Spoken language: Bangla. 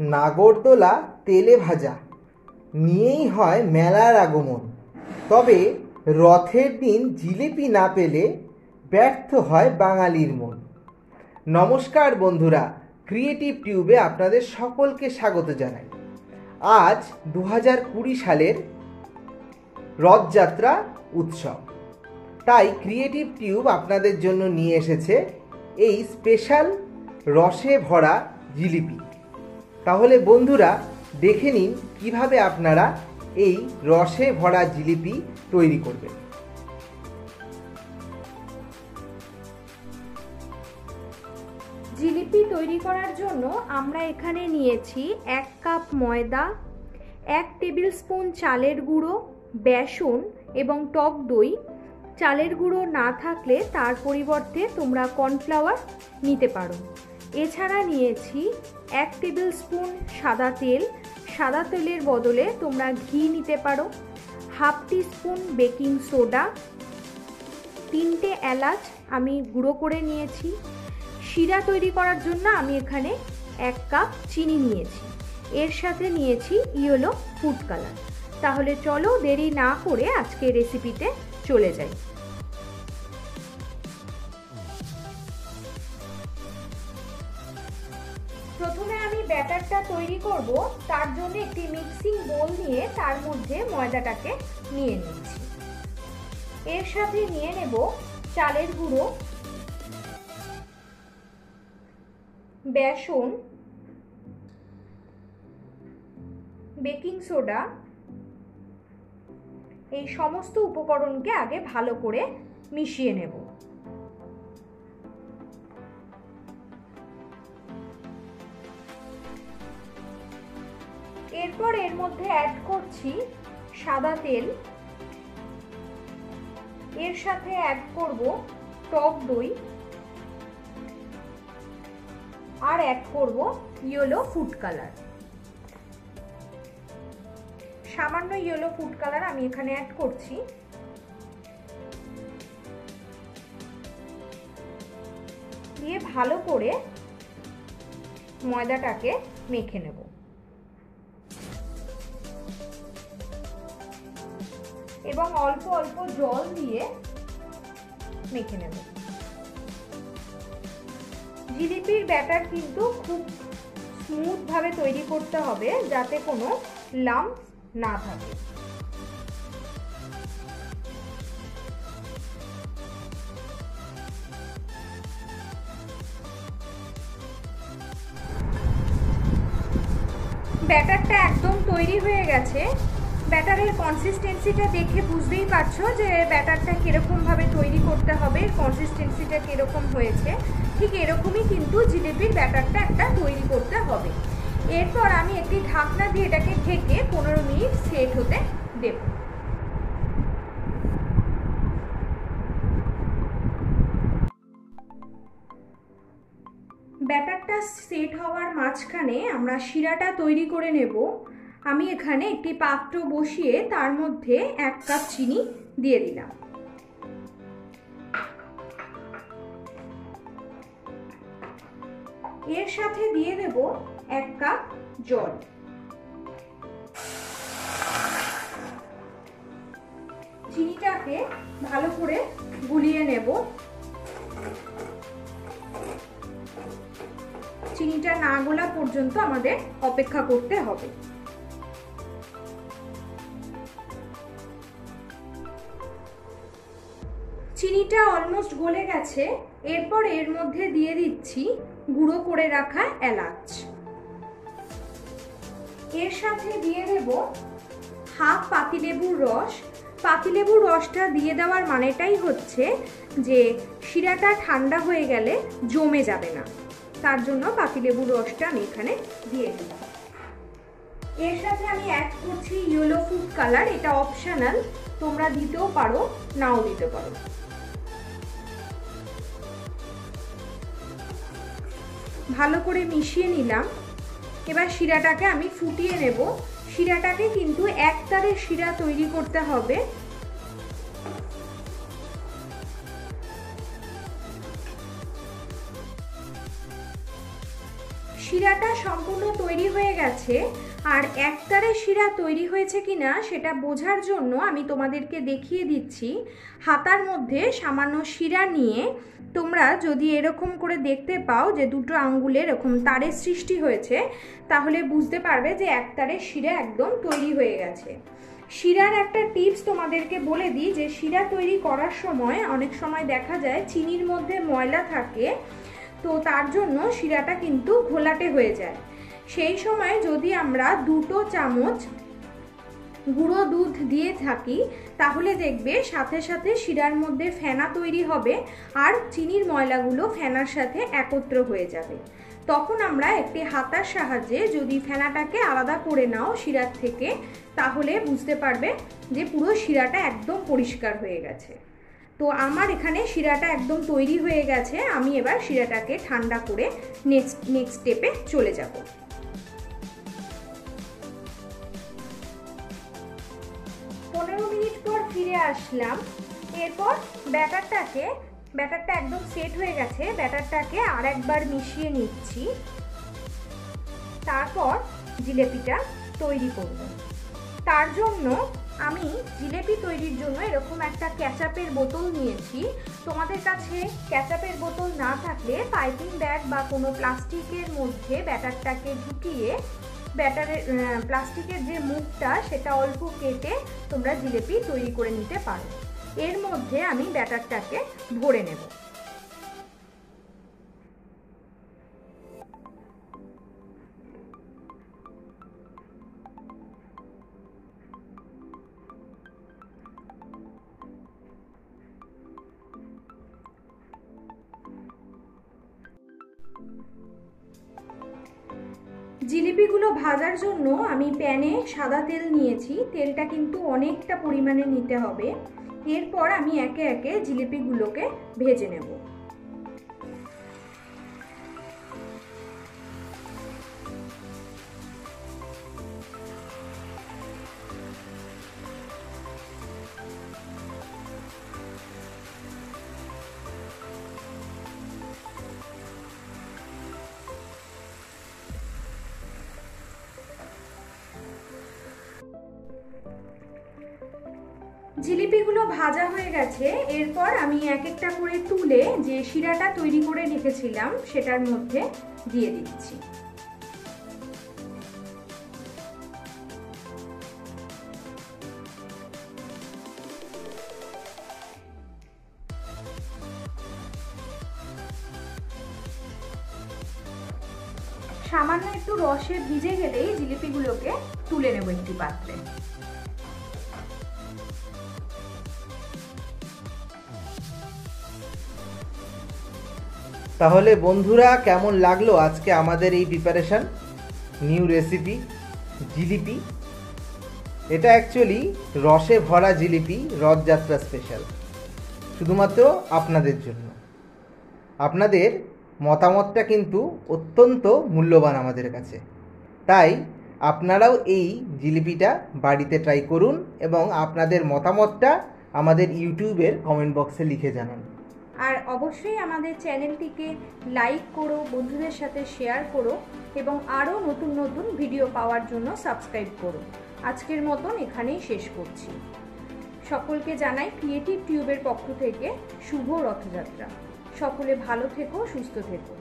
নাগরদোলা তেলে ভাজা। নিয়েই হয় মেলার আগমন। তবে রথের দিন জিলিপি না পেলে ব্যর্থ হয় বাঙালির মন। নমস্কার বন্ধুরা ক্রিয়েটিভ টিউবে আপনাদের সকলকে স্বাগত জানাই। আজ দু কুড়ি সালের রথযাত্রা উৎসব। তাই ক্রিয়েটিভ টিউব আপনাদের জন্য নিয়ে এসেছে এই স্পেশাল রসে ভরা জিলিপি। তাহলে বন্ধুরা, দেখে নিন কীভাবে আপনারা এই রসে ভরা জিলিপি তৈরি করবেন। জিলিপি তৈরি করার জন্য আমরা এখানে নিয়েছি এক কাপ ময়দা, এক টেবিল স্পুন চালের গুঁড়ো, বেসন এবং টক দই। চালের গুঁড়ো না থাকলে তার পরিবর্তে তোমরা কর্নফ্লাওয়ার নিতে পারো। এছাড়া নিয়েছি এক টেবিল স্পুন সাদা তেল। সাদা তেলের বদলে তোমরা ঘি নিতে পারো। Half teaspoon baking soda. তিনটে এলাচ আমি গুঁড়ো করে নিয়েছি। শিরা তৈরি করার জন্য আমি এখানে এক কাপ চিনি নিয়েছি। এর সাথে নিয়েছি ইয়েলো ফুড কালার। তাহলে চলো দেরি না করে আজকে রেসিপিতে চলে যাই। ব্যাটারটা তৈরি করব, তার জন্য একটি মিক্সিং বোল নিয়ে তার মধ্যে ময়দাটাকে নিয়ে নিচ্ছি। এর সাথে নিয়ে নেব চালের গুঁড়ো, বেসন, বেকিং সোডা, এই সমস্ত উপকরণকে আগে ভালো করে মিশিয়ে নেব। এরপর এর মধ্যে অ্যাড করছি সাদা তেল। এর সাথে অ্যাড করব টক দই। আর অ্যাড করব ইয়েলো ফুড কালার সামান্য ইয়েলো ফুড কালার আমি এখানে অ্যাড করছি। দিয়ে ভালো করে ময়দাটাকে মেখে নেব। এবং অল্প অল্প জল দিয়ে মেখে নেব। জিলিপির ব্যাটার কিন্তু খুব স্মুথভাবে তৈরি করতে হবে যাতে কোনো লাম্প না থাকে। ব্যাটারটা একদম তৈরি হয়ে গেছে। ব্যাটারের কনসিস্টেন্সিটা দেখে বুঝতেই পারছ যে ব্যাটারটা কীরকমভাবে তৈরি করতে হবে কনসিস্টেন্সিটা কীরকম হয়েছে। ঠিক এরকমই কিন্তু জিলিপির ব্যাটারটা একটা তৈরি করতে হবে। এরপর আমি একটি ঢাকনা দিয়ে এটাকে ঢেকে পনেরো মিনিট সেট হতে দেব। ব্যাটারটা সেট হওয়ার মাঝখানে আমরা শিরাটা তৈরি করে নেব। আমি এখানে একটি পাত্র বসিয়ে তার মধ্যে এক কাপ চিনি দিয়ে দিলাম। এর সাথে দিয়ে দেব এক কাপ জল। চিনিটাকে ভালো করে গুলিয়ে নেব। চিনিটা না গোলা পর্যন্ত আমাদের অপেক্ষা করতে হবে। চিনিটা অলমোস্ট গলে গেছে, এরপর এর মধ্যে দিয়ে দিচ্ছি গুঁড়ো করে রাখা এলাচ। এর সাথে দিয়ে দেব হাফ পাতিলেবুর রস। পাতিলেবুর রসটা দিয়ে দেওয়ার মানেটাই হচ্ছে যে শিরাটা ঠান্ডা হয়ে গেলে জমে যাবে না। তার জন্য পাতিলেবুর রসটা আমি এখানে দিয়ে দিলাম এর সাথে আমি অ্যাড করছি ইয়েলো ফুড কালার এটা অপশানাল তোমরা দিতেও পারো, নাও দিতে পারো। ভালো করে মিশিয়ে নিলাম। এবার শিরাটাকে আমি ফুটিয়ে নেব। শিরাটাকে কিন্তু একতারে শিরা তৈরি করতে হবে। শিরাটা সম্পূর্ণ তৈরি হয়ে গেছে। আর একতারে শিরা তৈরি হয়েছে কিনা সেটা বোঝার জন্য আমি তোমাদেরকে দেখিয়ে দিচ্ছি। হাতার মধ্যে সামান্য শিরা নিয়ে তোমরা যদি এরকম করে দেখতে পাও যে দুটো আঙ্গুলে এরকম তারের সৃষ্টি হয়েছে, তাহলে বুঝতে পারবে যে একতারে শিরা একদম তৈরি হয়ে গেছে। শিরার একটা টিপস তোমাদেরকে বলে দিই যে শিরা তৈরি করার সময় অনেক সময় দেখা যায় চিনির মধ্যে ময়লা থাকে, তো তার জন্য শিরাটা কিন্তু ঘোলাটে হয়ে যায়। সেই সময় যদি আমরা দুটো চামচ গুঁড়ো দুধ দিয়ে থাকি, তাহলে দেখবে সাথে সাথে শিরার মধ্যে ফেনা তৈরি হবে আর চিনির ময়লাগুলো ফেনার সাথে একত্র হয়ে যাবে। তখন আমরা একটি হাতার সাহায্যে যদি ফেনাটাকে আলাদা করে নাও শিরার থেকে, তাহলে বুঝতে পারবে যে পুরো শিরাটা একদম পরিষ্কার হয়ে গেছে। তো আমার এখানে শিরাটা একদম তৈরি হয়ে গেছে, আমি এবার শিরাটাকে ঠান্ডা করে নেক্সট নেক্সট স্টেপে চলে যাব। পনেরো মিনিট পর ফিরে আসলাম। এরপর ব্যাটারটাকে, ব্যাটারটা একদম সেট হয়ে গেছে, ব্যাটারটাকে আর একবার মিশিয়ে নিচ্ছি। তারপর জিলেপিটা তৈরি করব। তার জন্য আমি জিলেপি তৈরির জন্য এরকম একটা ক্যাচাপের বোতল নিয়েছি। তোমাদের কাছে ক্যাচাপের বোতল না থাকলে পাইপিং ব্যাগ বা কোনো প্লাস্টিকের মধ্যে ব্যাটারটাকে ঢুকিয়ে ব্যাটারের প্লাস্টিকের যে মুখটা, সেটা অল্প কেটে তোমরা জিলেপি তৈরি করে নিতে পারো। এর মধ্যে আমি ব্যাটারটাকে ভরে নেব। জিলিপিগুলো ভাজার জন্য আমি প্যানে সাদা তেল নিয়েছি। তেলটা কিন্তু অনেকটা পরিমাণে নিতে হবে। এরপর আমি একে একে জিলিপিগুলোকে ভেজে নেব। জিলিপিগুলো ভাজা হয়ে গেছে, এরপর আমি এক একটা করে তুলে যে শিরাটা তৈরি করে রেখেছিলাম, সেটার মধ্যে দিয়ে দিচ্ছি। সামান্য একটু রসে ভিজে গেলেই জিলিপিগুলোকে তুলে নেব একটি পাত্রে। তাহলে বন্ধুরা, কেমন লাগল আজকে আমাদের এই প্রিপারেশান নিউ রেসিপি জিলিপি। এটা অ্যাকচুয়ালি রসে ভরা জিলিপি, রথযাত্রা স্পেশাল শুধুমাত্র আপনাদের জন্য। আপনাদের মতামতটা কিন্তু অত্যন্ত মূল্যবান আমাদের কাছে। তাই আপনারাও এই জিলিপিটা বাড়িতে ট্রাই করুন এবং আপনাদের মতামতটা আমাদের ইউটিউবের কমেন্ট বক্সে লিখে জানান। আর অবশ্যই আমাদের চ্যানেলটিকে লাইক করো, বন্ধুদের সাথে শেয়ার করো এবং আরও নতুন নতুন ভিডিও পাওয়ার জন্য সাবস্ক্রাইব করো। আজকের মতন এখানেই শেষ করছি। সকলকে জানাই ক্রিয়েটিভ টিউবের পক্ষ থেকে শুভ রথযাত্রা। সকলে ভালো থেকো, সুস্থ থেকো।